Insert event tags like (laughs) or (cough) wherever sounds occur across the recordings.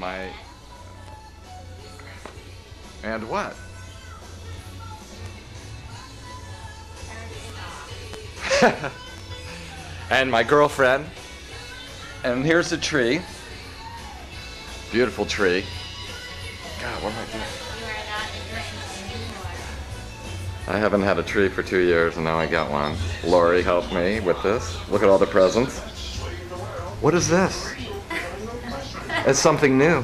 my. And what? (laughs) and my girlfriend. And here's the tree. Beautiful tree. God, what am I doing? I haven't had a tree for two years and now I got one. Lory helped me with this. Look at all the presents. What is this? It's something new.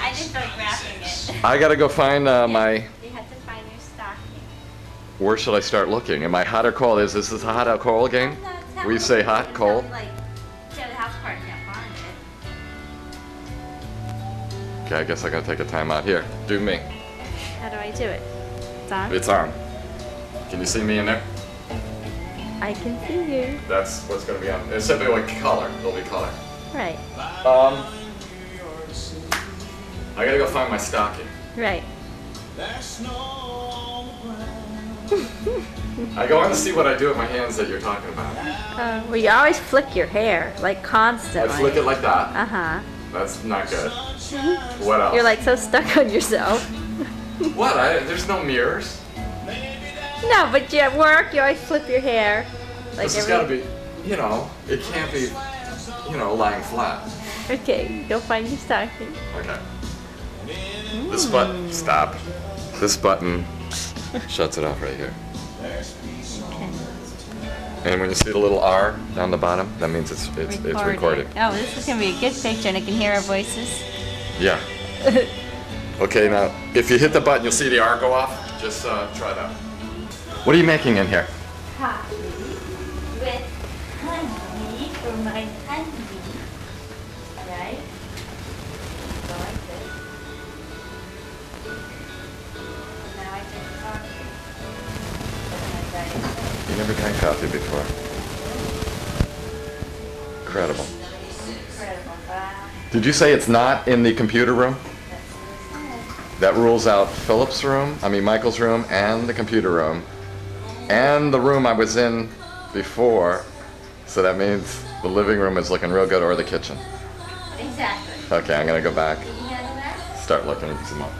I just photographing it. I gotta go find uh, my. You have to find your stocking. Where should I start looking? Am I hot or cold? Is this a hot or cold game? No, We say hot, you cold? Like, the house party, not find it. Okay, I guess I gotta take a time out here. Do me. How do I do it? It's on? It's on. Can you see me in there? I can see you. That's what's gonna be on. It's simply like color. It'll be color. Right, Um. I gotta go find my stocking. right. (laughs) I go on to see what I do with my hands that you're talking about. Uh, well, you always flick your hair, like constantly. I constantly. flick it like that. Uh huh. That's not good. What else? You're like so stuck on yourself. (laughs) What? I, there's no mirrors. No, but you at work, you always flip your hair. Like this has every- got to be, you know, it can't be, you know, lying flat. Okay, go find your stocking. Okay. This button, stop. This button shuts it off right here. Okay. And when you see the little R down the bottom, that means it's it's, it's recording. Oh, this is gonna be a good picture, and I can hear our voices. Yeah. (laughs) Okay, now if you hit the button, you'll see the R go off. Just uh, try that. What are you making in here? Coffee with honey for my honey. You never drank coffee before. Incredible. Incredible. Did you say it's not in the computer room? That rules out Philip's room, I mean Michael's room, and the computer room, and the room I was in before. So that means the living room is looking real good, or the kitchen. Exactly. Okay, I'm gonna go back, Did you handle that? start looking some more.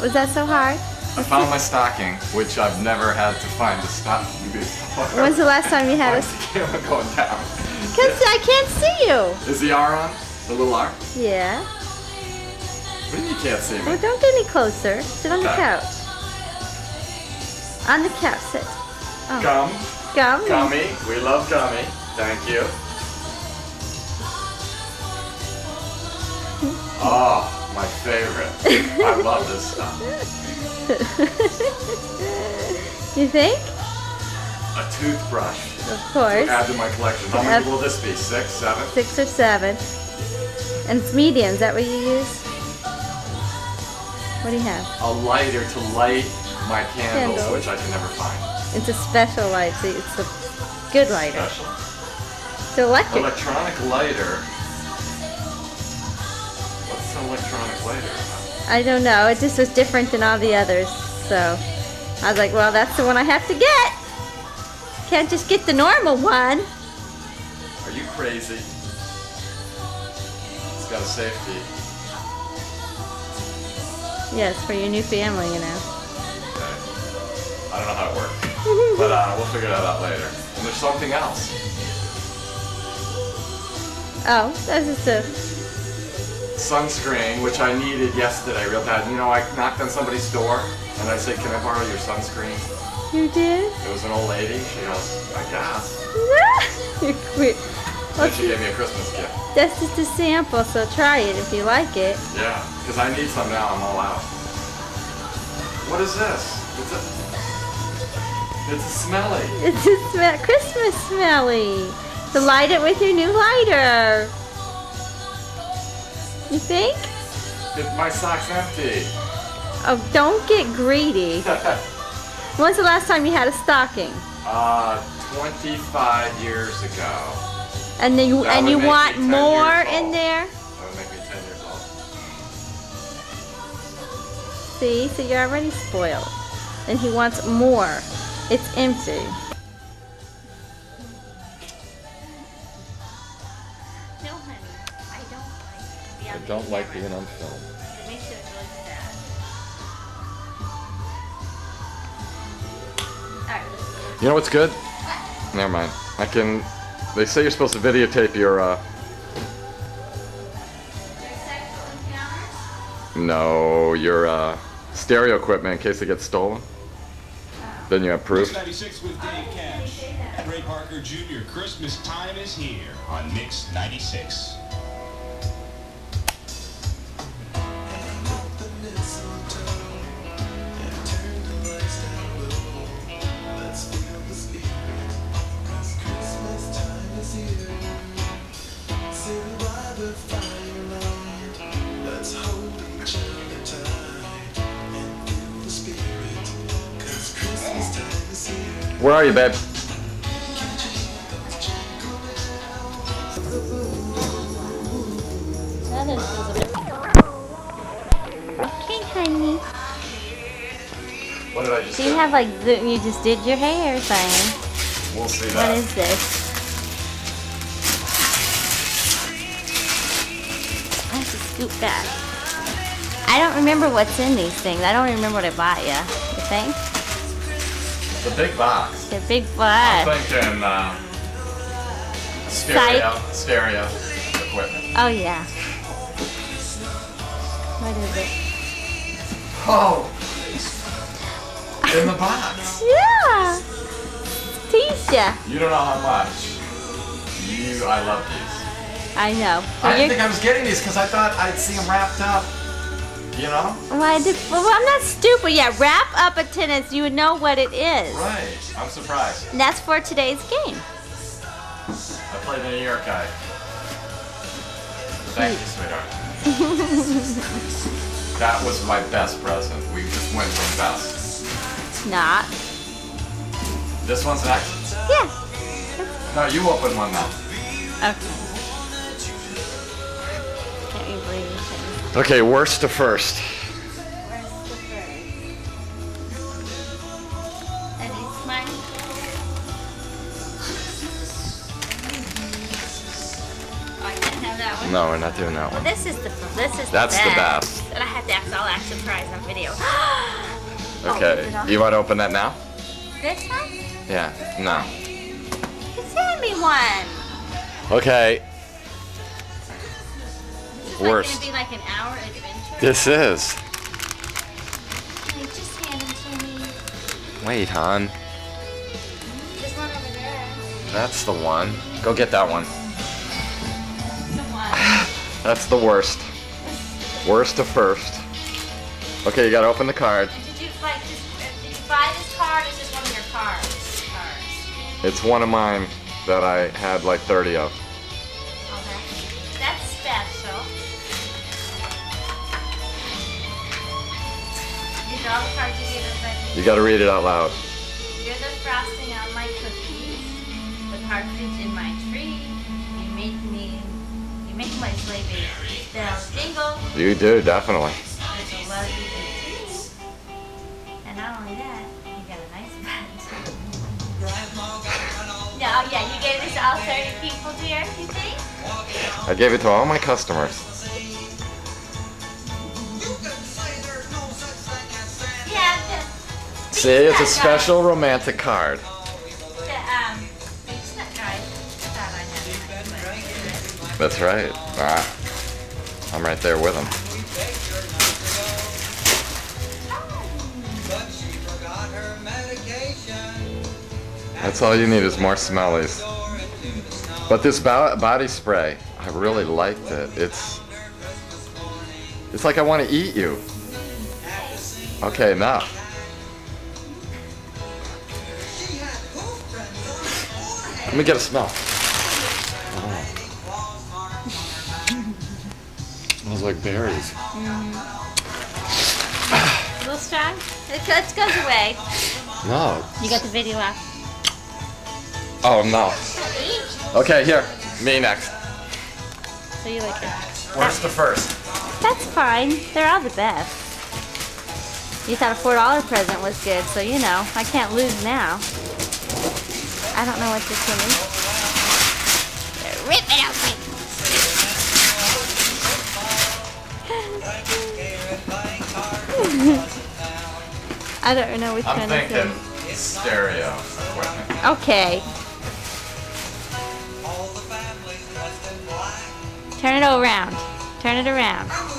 Was that so hard? I found my stocking, which I've never had to find a stocking before. When's the last time you had a? (laughs) Camera going down? Cause I can't see you. Is the R on? The little R? Yeah. What do you can't see me? Well, don't get any closer. Sit on the couch. On the couch, sit. Oh. Gum. Gum. Gummy. We love gummy. Thank you. Oh, (laughs) my favorite. I love this stuff. (laughs) (laughs) you think? A toothbrush. Of course. Add to my collection. How many will this be? Six, seven? Six or seven. And it's medium. Is that what you use? What do you have? A lighter to light my candles, which I can never find. It's a special light. So it's a good lighter. Special. It's electric. Electronic lighter. What's an electronic lighter? I don't know. It just was different than all the others. So I was like, well, that's the one I have to get. Can't just get the normal one. Are you crazy? It's got a safety. Yes, for your new family, you know. Okay. I don't know how it works, (laughs) but uh, we'll figure that out later. And there's something else. Oh, that's just a. Sunscreen, which I needed yesterday real bad. You know, I knocked on somebody's door and I said, "Can I borrow your sunscreen?" You did? It was an old lady. She goes, "I guess." (laughs) You're quit. Then she gave me a Christmas gift. That's just a sample, so try it if you like it. Yeah, because I need some now. I'm all out. What is this? It's a. It's a smelly. It's a smell, Christmas smelly. To light it with your new lighter. You think? It, my sock's empty. Oh, don't get greedy. (laughs) When's the last time you had a stocking? uh, 25 years ago. And then you That and you want more in there? That would make me 10 years old. See, so you're already spoiled. And he wants more. It's empty. Don't like being on film. It makes it really sad. Alright, You know what's good? Never mind. I can. They say you're supposed to videotape your. uh sexual? No, your uh, stereo equipment in case it gets stolen. Then you have Mix proof. 96 with Dave Cash. Ray Parker Jr. Christmas time is here on Mix 96. Where are you, babe? That is a bit. Okay, honey. What did I just So you have like the, you just did your hair thing. We'll see What is this? I have to scoop back. I don't remember what's in these things. I don't remember what I bought you. You think? The big box. They're big I'm butt. thinking uh, stereo, stereo equipment. Oh yeah. What is it? Oh! In the box. (laughs) Yeah. Tisha. You don't know how much. You, I love these. I know. I didn't think I was getting these because I thought I'd see them wrapped up. You know? well, I did, well, I'm not stupid. Yeah, wrap up a tennis. You would know what it is. Right. I'm surprised. And that's for today's game. I played in New York guy. Thank you, sweetheart. (laughs) that was my best present. We just went from best. It's not. This one's next. Yeah. No, you open one now. Okay. Okay, worst to first. Where's the bird? And it's mine. Oh, I can't have that one. No, we're not doing that one. This is the this is That's the the best. And I have to act. I'll act surprised on video. (gasps) Oh, Okay, on? you want to open that now? This one? Yeah. No. Just hand me one. Okay. This is Worst. Like like an hour adventure. This is. Like, just hand them to me. Wait, hon. There's one over there. That's the one. Go get that one. (sighs) That's the worst. Worst to first. Okay, you gotta open the card. Did you like just uh, did you buy this card or is this one of your cards? Cards. It's one of mine that I had like 30 of. All the cards you gave us. You gotta read it out loud. You're the frosting on my cookies, the partridge in my tree. You make me, you make my sleigh bells jingle. You do, definitely. There's a love you do too. And not only that, you got a nice bed. (laughs) No, oh yeah, you gave this to all 30 people, dear, you think? I gave it to all my customers. See, it's a special romantic card. That's right. Ah, I'm right there with him. That's all you need is more smellies. But this bo- body spray, I really liked it. It's it's like I want to eat you. Okay, enough. Let me get a smell. Oh. Smells like berries. A mm-hmm. (sighs) little strong? It, it goes away. No. You got the video up. Oh no. Okay, here. Me next. So you like it. Where's the first? That's fine. They're all the best. You thought a four dollar present was good, so you know I can't lose now. I don't know what this one is. Rip it open! (laughs) I don't know which I'm one. I'm thinking stereo. Okay. Turn it around. Turn it around.